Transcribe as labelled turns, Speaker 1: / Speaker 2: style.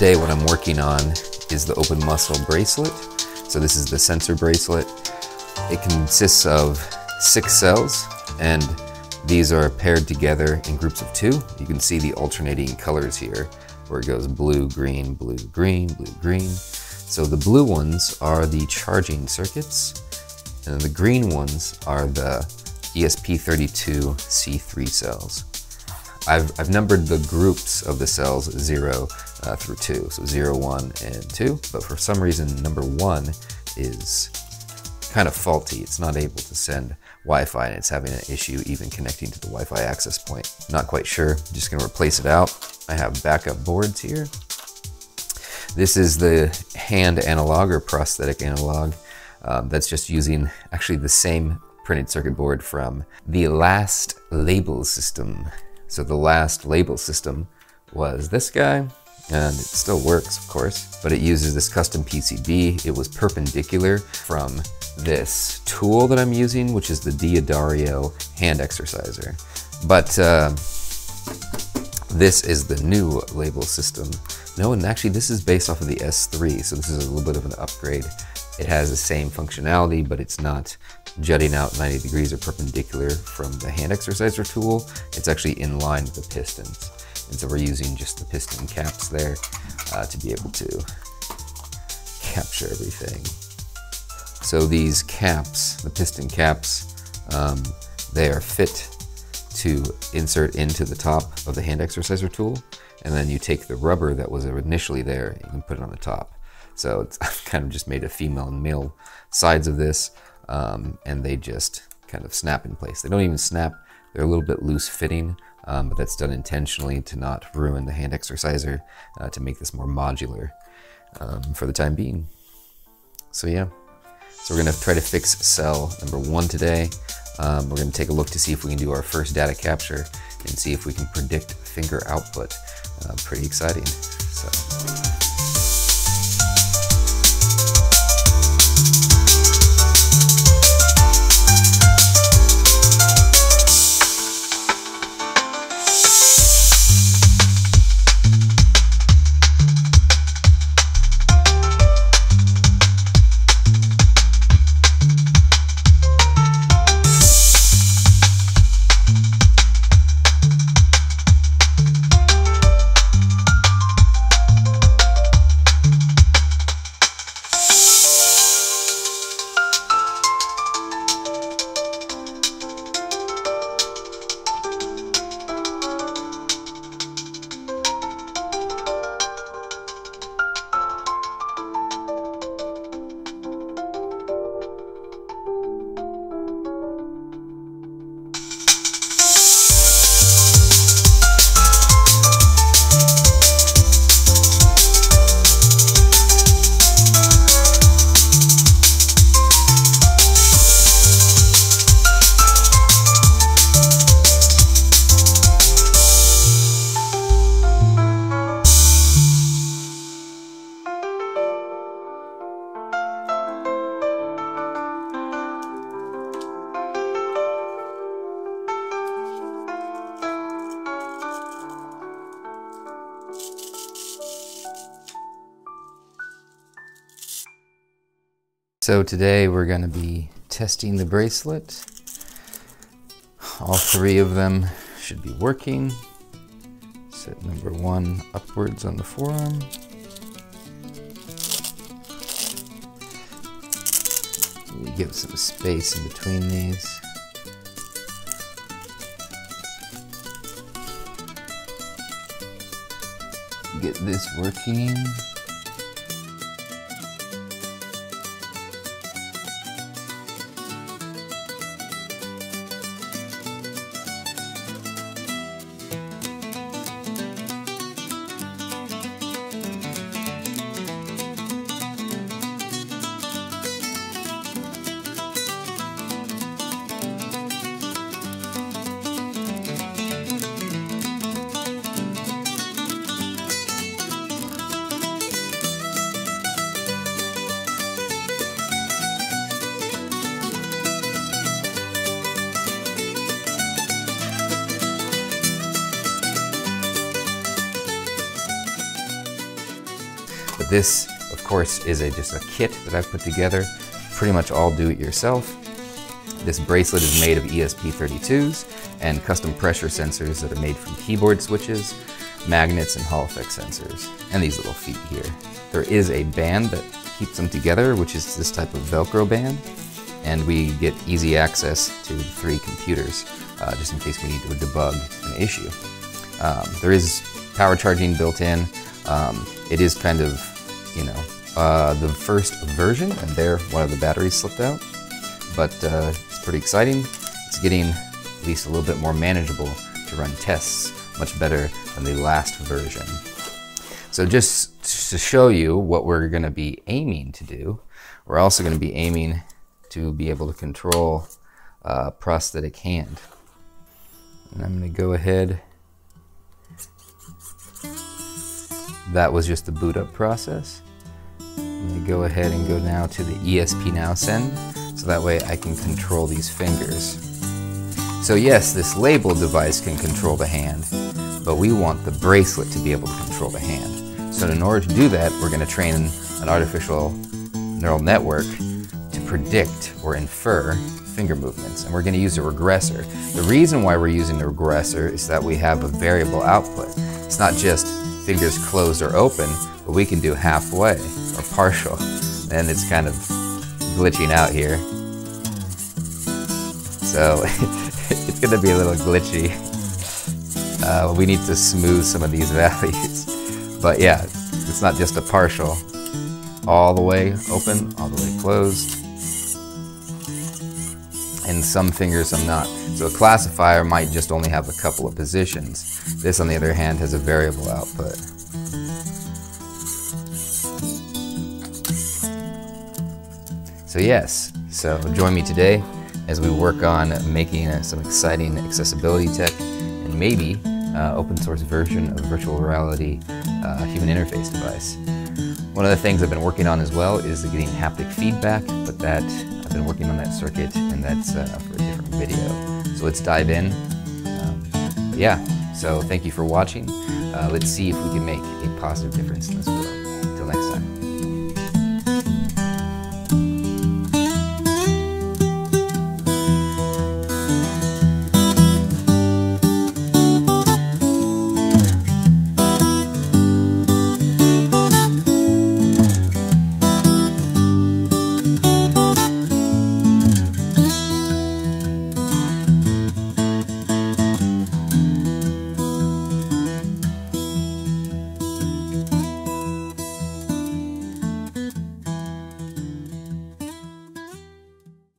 Speaker 1: today what I'm working on is the open muscle bracelet. So this is the sensor bracelet. It consists of six cells and these are paired together in groups of two. You can see the alternating colors here where it goes blue, green, blue, green, blue, green. So the blue ones are the charging circuits and the green ones are the ESP32C3 cells. I've, I've numbered the groups of the cells 0 uh, through 2, so 0, 1, and 2, but for some reason number 1 is kind of faulty. It's not able to send Wi-Fi and it's having an issue even connecting to the Wi-Fi access point. Not quite sure, I'm just gonna replace it out. I have backup boards here. This is the hand analog or prosthetic analog. Um, that's just using actually the same printed circuit board from the last label system. So the last label system was this guy, and it still works, of course, but it uses this custom PCB. It was perpendicular from this tool that I'm using, which is the D'Addario hand exerciser. But uh, this is the new label system. No, and actually this is based off of the S3, so this is a little bit of an upgrade. It has the same functionality, but it's not jutting out 90 degrees or perpendicular from the hand exerciser tool. It's actually in line with the pistons. And so we're using just the piston caps there uh, to be able to capture everything. So these caps, the piston caps, um, they are fit to insert into the top of the hand exerciser tool. And then you take the rubber that was initially there, you can put it on the top. So it's, I've kind of just made a female and male sides of this, um, and they just kind of snap in place. They don't even snap, they're a little bit loose fitting, um, but that's done intentionally to not ruin the hand exerciser, uh, to make this more modular um, for the time being. So yeah, so we're gonna try to fix cell number one today. Um, we're gonna take a look to see if we can do our first data capture and see if we can predict finger output. Uh, pretty exciting. So. So today we're going to be testing the bracelet. All three of them should be working. Set number one upwards on the forearm. We give some space in between these. Get this working. This, of course, is a, just a kit that I've put together, pretty much all do it yourself. This bracelet is made of ESP32s and custom pressure sensors that are made from keyboard switches, magnets, and Hall effect sensors, and these little feet here. There is a band that keeps them together, which is this type of Velcro band, and we get easy access to three computers, uh, just in case we need to debug an issue. Um, there is power charging built in. Um, it is kind of, you know, uh, the first version, and there one of the batteries slipped out, but uh, it's pretty exciting. It's getting at least a little bit more manageable to run tests, much better than the last version. So just to show you what we're going to be aiming to do, we're also going to be aiming to be able to control uh, prosthetic hand. And I'm going to go ahead. That was just the boot up process. Going to go ahead and go now to the ESP Now send, so that way I can control these fingers. So yes, this label device can control the hand, but we want the bracelet to be able to control the hand. So in order to do that, we're going to train an artificial neural network to predict or infer finger movements, and we're going to use a regressor. The reason why we're using the regressor is that we have a variable output. It's not just fingers closed or open, but we can do halfway or partial, and it's kind of glitching out here. So it's going to be a little glitchy. Uh, we need to smooth some of these values. But yeah, it's not just a partial. All the way open, all the way closed. And some fingers I'm not. So a classifier might just only have a couple of positions. This, on the other hand, has a variable output. So yes, so join me today as we work on making uh, some exciting accessibility tech and maybe uh, open source version of virtual reality uh, human interface device. One of the things I've been working on as well is getting haptic feedback, but that been working on that circuit and that's uh, for a different video. So let's dive in. Um, yeah, so thank you for watching. Uh, let's see if we can make a positive difference in this world.